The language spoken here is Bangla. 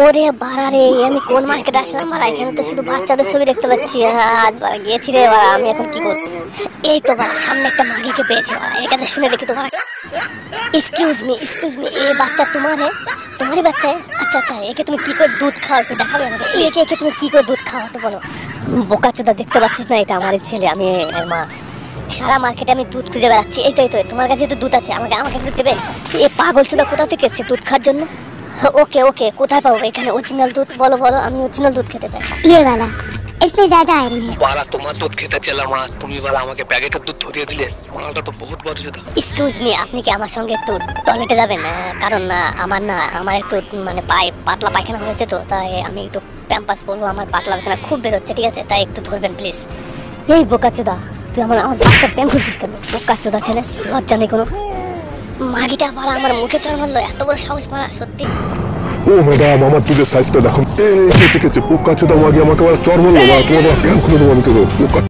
ওরে বাড়া রে, আমি কোন মার্কেটে আসলাম? বাড়া, এখানে তো শুধু বাচ্চাদের ছবি দেখতে পাচ্ছি। আজ বাড়া গিয়েছি রে বাড়া, আমি এখন কি করব? এই তো বাড়া, সামনে একটা মাগিকে পেয়েছি বাড়া, এর কাছে শুনে দেখি তো বাড়া এক্সকিউজ মি এক্সকিউজ মি এই বাচ্চা তোমার है তোমারই বাচ্চা আচ্ছা আচ্ছা একে তুমি কি করে দুধ খাও একটু দেখাবে আমাকে? একে একে তুমি কি করে দুধ খাও একটু বলো। বোকা চোদা দেখতে পাচ্ছিস না, এটা আমারই ছেলে, আমি মা। সারা মার্কেটে আমি দুধ খুঁজে বেড়াচ্ছি। এই তো এই তো, তোমার কাছে তো দুধ আছে, আমাকে আমাকে একটু দেবে? এই পাগল চোদা কোথা থেকে এসছে দুধ খাওয়ার জন্য? ওকে ওকে কোথায় পাবো এখানে অরিজিনাল দুধ বলো বলো আমি অরিজিনাল দুধ খেতে চাই ये वाला इसमें ज्यादा आयरन है বাড়া তোমার দুধ খেতে চেলাম না তুমি বাড়া আমাকে প্যাকেটের দুধ ধরিয়ে দিলে মালটা তো বহুত বড় যেটা এক্সকিউজ মি আপনি কি আমার সঙ্গে একটু টয়লেটে যাবেন আহ, কারণ না আমার না আমার একটু মানে পায়ে পাতলা পায়খানা হয়েছে তো তাই আমি একটু প্যাম্পাস পরবো আমার পাতলা পায়খানা খুব বেরোচ্ছে ঠিক আছে তাই একটু ধরবেন প্লিজ এই বোকাচোদা তুই আমার আমার বাচ্চার প্যান খুলছিস কেন বোকাচোদা ছেলে লজ্জা নেই কোনো মাগিটা পারা আমার মুখে চড় মারলো, এত বড় সাহস পারা সত্যি। ও ম্যাডাম আমার দুধের সাইজটা দেখুন কেচে কেচে, পোকা চোদা মাগি আমাকে আবার বলল না তোমার কেন খুলে দেবো আমি তো পোকা